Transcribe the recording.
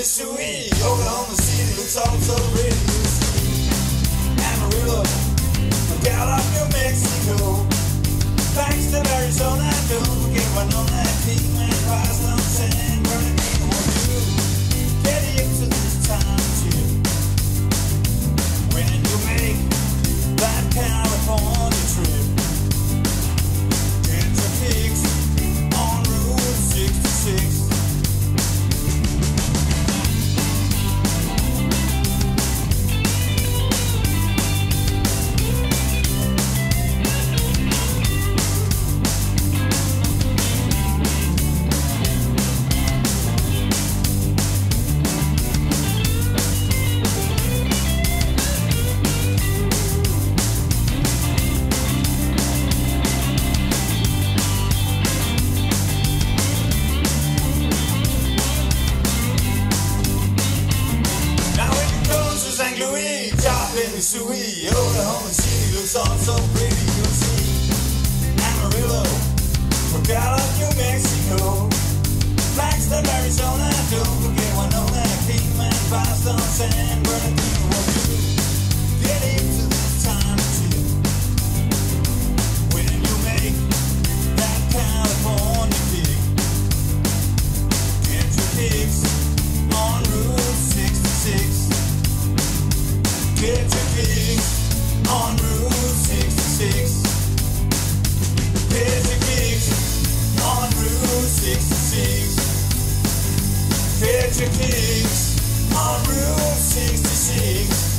Missouri, Oklahoma City looks all so pretty. Sui, oh, the homie, she looks on so pretty. 66, sings to sing.